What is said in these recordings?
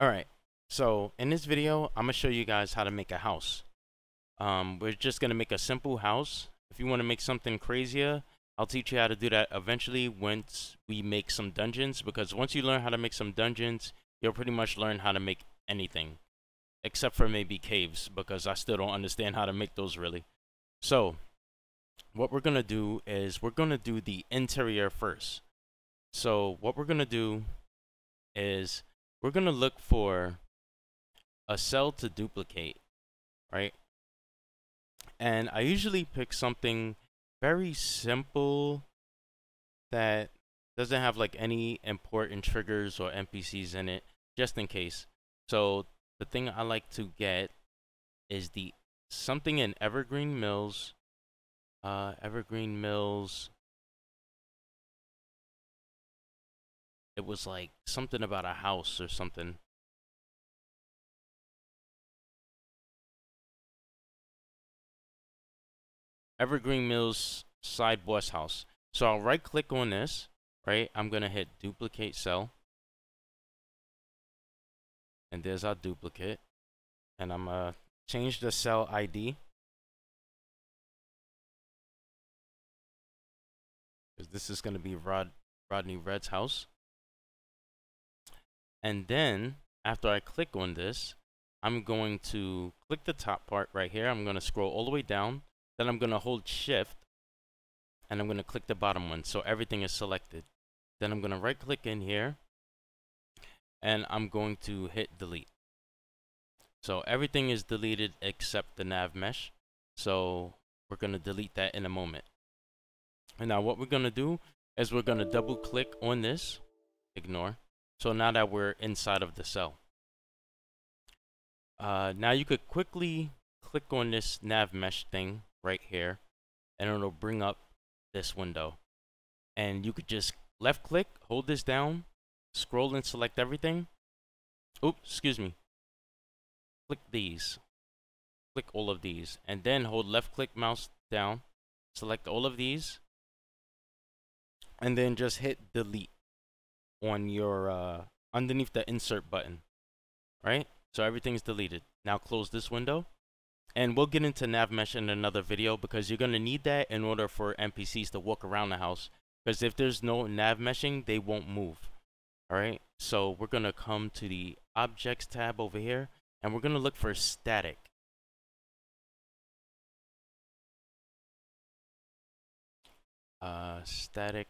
Alright, so in this video, I'm going to show you guys how to make a house. Um, we're just going to make a simple house. If you want to make something crazier, I'll teach you how to do that eventually once we make some dungeons. Because once you learn how to make some dungeons, you'll pretty much learn how to make anything. Except for maybe caves, because I still don't understand how to make those really. So, what we're going to do is we're going to do the interior first. So, what we're going to do is we're going to look for a cell to duplicate, right? And I usually pick something very simple that doesn't have like any important triggers or NPCs in it, just in case. So the thing I like to get is the something in Evergreen Mills. Uh, Evergreen Mills was like something about a house or something. Evergreen Mills side boss house. So I'll right click on this, right? I'm going to hit duplicate cell. And there's our duplicate. And I'm going to change the cell ID. Because this is going to be Rod Rodney Red's house. And then after I click on this, I'm going to click the top part right here. I'm going to scroll all the way down. Then I'm going to hold shift and I'm going to click the bottom one. So everything is selected. Then I'm going to right click in here and I'm going to hit delete. So everything is deleted except the nav mesh. So we're going to delete that in a moment. And now what we're going to do is we're going to double click on this. Ignore. So now that we're inside of the cell. Uh, now you could quickly click on this nav mesh thing right here and it'll bring up this window. And you could just left click, hold this down, scroll and select everything. Oops, excuse me. Click these. Click all of these. And then hold left click mouse down, select all of these. And then just hit delete on your uh, underneath the insert button, right? So everything's deleted. Now close this window. And we'll get into nav mesh in another video because you're going to need that in order for NPCs to walk around the house. Because if there's no nav meshing, they won't move. Alright, so we're going to come to the Objects tab over here. And we're going to look for static. Uh, static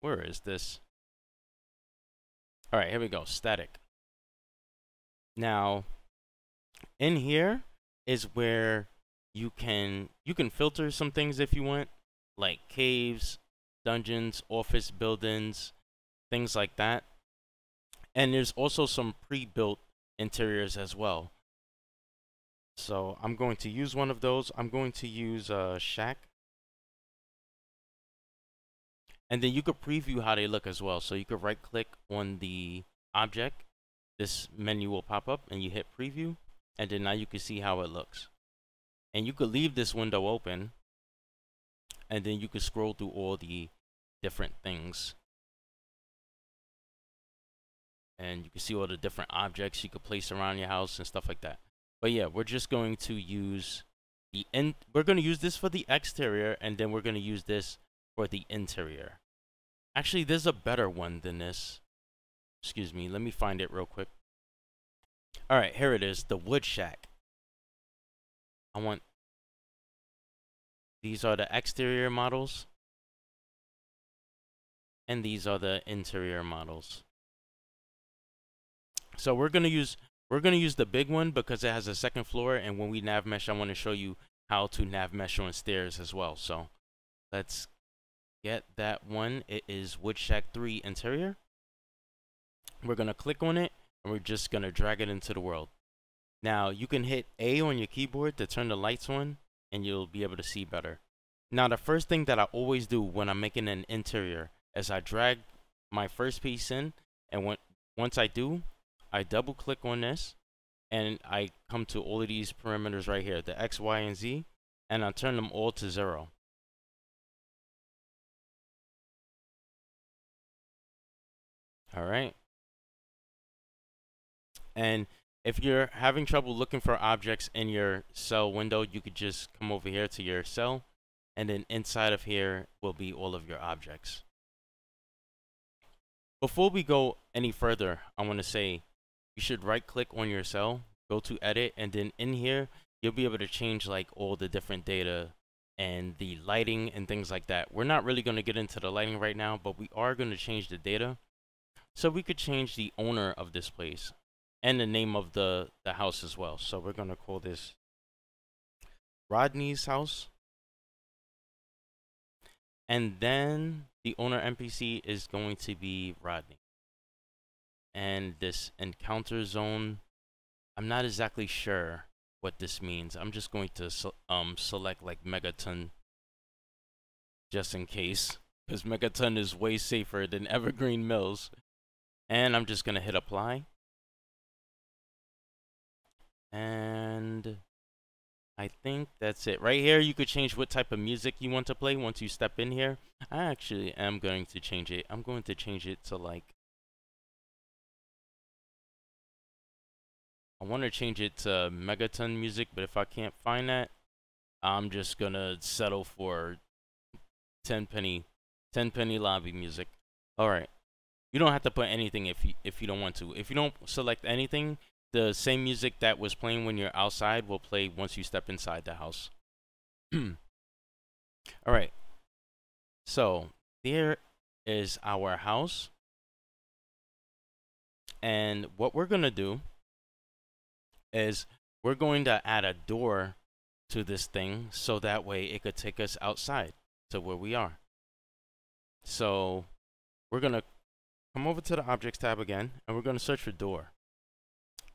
Where is this? All right, here we go. Static. Now, in here is where you can you can filter some things if you want, like caves, dungeons, office buildings, things like that. And there's also some pre-built interiors as well. So I'm going to use one of those. I'm going to use a uh, Shack. And then you could preview how they look as well. So you could right click on the object. This menu will pop up and you hit preview. And then now you can see how it looks. And you could leave this window open. And then you could scroll through all the different things. And you can see all the different objects you could place around your house and stuff like that. But yeah, we're just going to use the end. we're going to use this for the exterior and then we're going to use this for the interior. Actually, there's a better one than this. Excuse me, let me find it real quick. Alright, here it is, the wood shack. I want... These are the exterior models. And these are the interior models. So we're going to use we're going to use the big one because it has a second floor and when we nav mesh I want to show you how to nav mesh on stairs as well. So let's get that one. It is Woodshack 3 interior. We're going to click on it and we're just going to drag it into the world. Now you can hit A on your keyboard to turn the lights on and you'll be able to see better. Now the first thing that I always do when I'm making an interior is I drag my first piece in and when, once I do, I double click on this and I come to all of these parameters right here, the X, Y, and Z, and I turn them all to zero. All right. And if you're having trouble looking for objects in your cell window, you could just come over here to your cell and then inside of here will be all of your objects. Before we go any further, I want to say you should right click on your cell, go to edit, and then in here, you'll be able to change like all the different data and the lighting and things like that. We're not really going to get into the lighting right now, but we are going to change the data. So we could change the owner of this place and the name of the, the house as well. So we're going to call this Rodney's house. And then the owner NPC is going to be Rodney. And this encounter zone, I'm not exactly sure what this means. I'm just going to um select like Megaton just in case because Megaton is way safer than Evergreen Mills. And I'm just going to hit apply. And I think that's it. Right here, you could change what type of music you want to play once you step in here. I actually am going to change it. I'm going to change it to like... I want to change it to Megaton music, but if I can't find that, I'm just going to settle for Tenpenny, 10 penny lobby music. Alright. You don't have to put anything if you, if you don't want to. If you don't select anything, the same music that was playing when you're outside will play once you step inside the house. All right. So there is our house. And what we're going to do is we're going to add a door to this thing so that way it could take us outside to where we are. So we're going to come over to the objects tab again and we're going to search for door.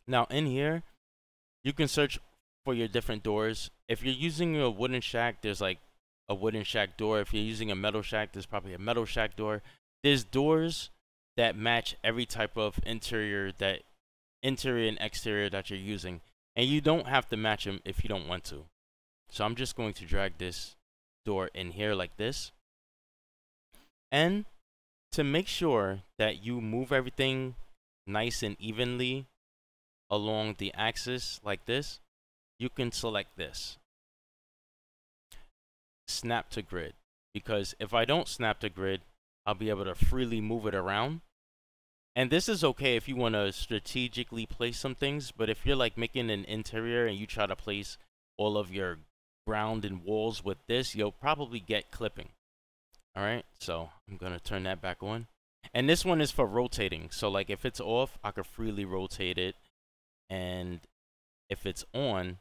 Now in here, you can search for your different doors. If you're using a wooden shack, there's like a wooden shack door. If you're using a metal shack, there's probably a metal shack door. There's doors that match every type of interior that interior and exterior that you're using. And you don't have to match them if you don't want to. So I'm just going to drag this door in here like this. And to make sure that you move everything nice and evenly along the axis like this, you can select this. Snap to grid. Because if I don't snap to grid, I'll be able to freely move it around. And this is okay if you want to strategically place some things, but if you're like making an interior and you try to place all of your ground and walls with this, you'll probably get clipping. Alright, so I'm to turn that back on. And this one is for rotating. So like if it's off, I could freely rotate it. And if it's on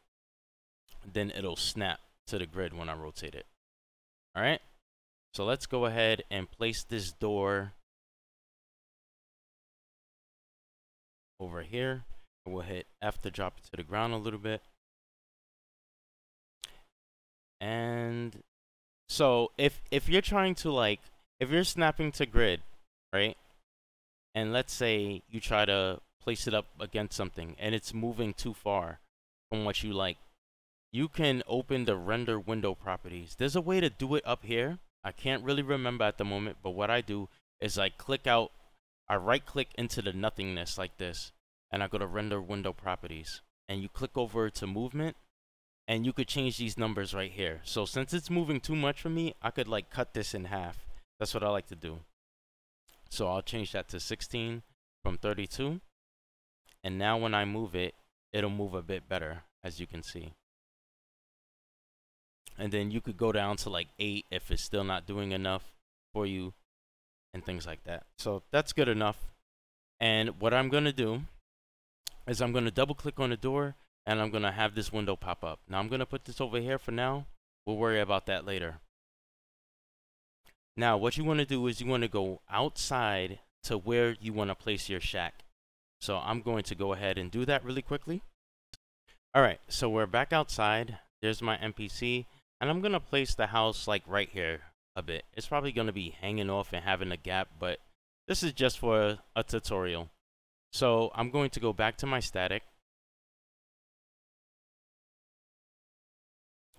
then it'll snap to the grid when I rotate it. All right so let's go ahead and place this door over here. We'll hit F to drop it to the ground a little bit. And so if if you're trying to like if you're snapping to grid right and let's say you try to place it up against something and it's moving too far from what you like, you can open the render window properties. There's a way to do it up here. I can't really remember at the moment, but what I do is I click out, I right click into the nothingness like this, and I go to render window properties. And you click over to movement, and you could change these numbers right here. So since it's moving too much for me, I could like cut this in half. That's what I like to do. So I'll change that to 16 from 32 and now when I move it it'll move a bit better as you can see and then you could go down to like 8 if it's still not doing enough for you and things like that so that's good enough and what I'm gonna do is I'm gonna double click on the door and I'm gonna have this window pop up now I'm gonna put this over here for now we'll worry about that later now what you want to do is you want to go outside to where you want to place your shack so I'm going to go ahead and do that really quickly. All right, so we're back outside. There's my NPC, and I'm gonna place the house like right here a bit. It's probably gonna be hanging off and having a gap, but this is just for a, a tutorial. So I'm going to go back to my static,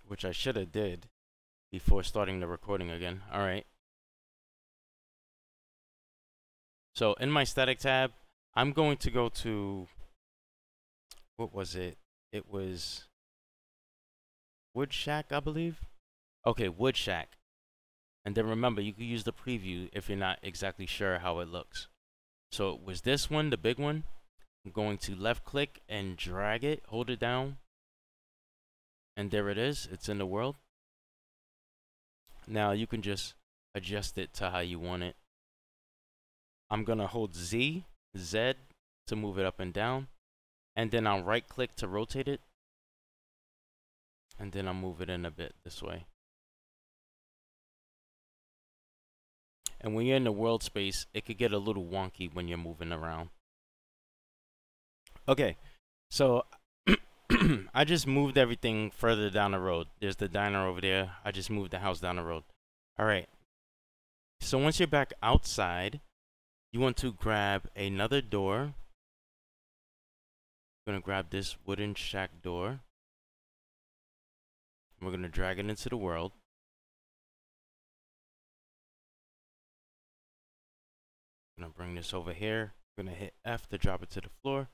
which I should have did before starting the recording again. All right. So in my static tab, I'm going to go to, what was it? It was Wood Shack, I believe. Okay, Wood Shack. And then remember, you can use the preview if you're not exactly sure how it looks. So it was this one, the big one. I'm going to left click and drag it, hold it down. And there it is, it's in the world. Now you can just adjust it to how you want it. I'm gonna hold Z, Z to move it up and down. And then I'll right click to rotate it. And then I'll move it in a bit this way. And when you're in the world space, it could get a little wonky when you're moving around. Okay, so I just moved everything further down the road. There's the diner over there. I just moved the house down the road. All right. So once you're back outside, you want to grab another door. I'm going to grab this wooden shack door. We're going to drag it into the world. I'm going to bring this over here. We're going to hit F to drop it to the floor.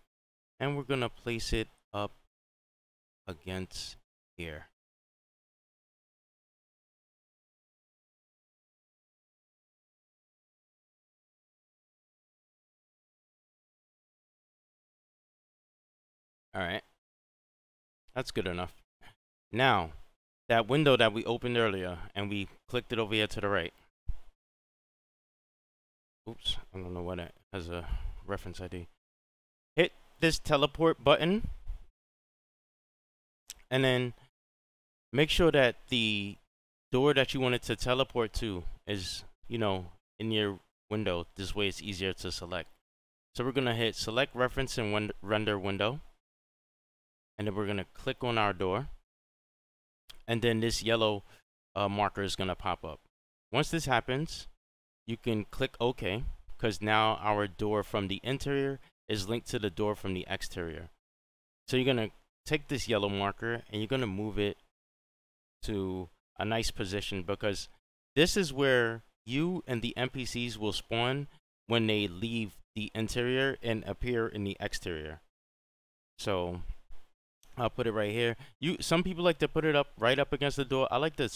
And we're going to place it up against here. All right. That's good enough. Now, that window that we opened earlier and we clicked it over here to the right. Oops, I don't know what it has a reference ID. Hit this teleport button and then make sure that the door that you wanted to teleport to is, you know, in your window. This way it's easier to select. So we're going to hit select reference and render window and then we're going to click on our door and then this yellow uh, marker is going to pop up. Once this happens, you can click OK because now our door from the interior is linked to the door from the exterior. So you're going to take this yellow marker and you're going to move it to a nice position because this is where you and the NPCs will spawn when they leave the interior and appear in the exterior. So I'll put it right here. You some people like to put it up right up against the door. I like to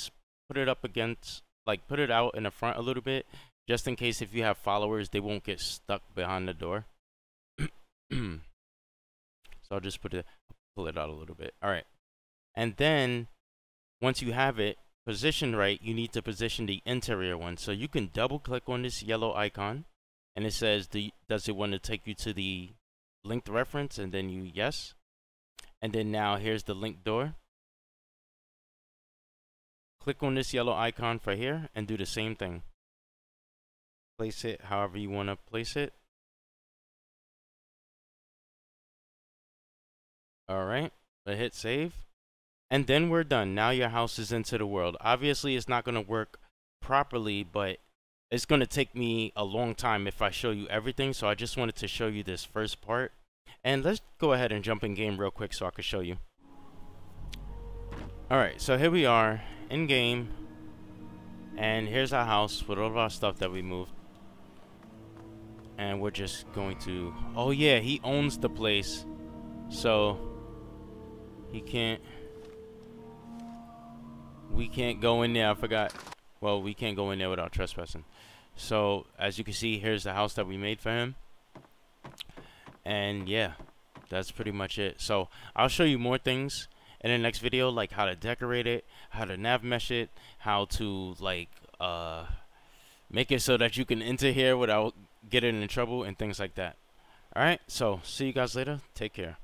put it up against like put it out in the front a little bit just in case if you have followers they won't get stuck behind the door. so I'll just put it pull it out a little bit. All right. And then once you have it positioned right, you need to position the interior one. So you can double click on this yellow icon and it says the does it want to take you to the linked reference and then you yes and then now here's the link door. Click on this yellow icon for here and do the same thing. Place it however you want to place it. Alright, hit save. And then we're done. Now your house is into the world. Obviously, it's not going to work properly, but it's going to take me a long time if I show you everything. So I just wanted to show you this first part. And let's go ahead and jump in game real quick so I can show you. Alright, so here we are in game. And here's our house with all of our stuff that we moved. And we're just going to... Oh yeah, he owns the place. So, he can't... We can't go in there, I forgot. Well, we can't go in there without trespassing. So, as you can see, here's the house that we made for him. And yeah that's pretty much it. So I'll show you more things in the next video like how to decorate it how to nav mesh it how to like uh make it so that you can enter here without getting in trouble and things like that. Alright so see you guys later. Take care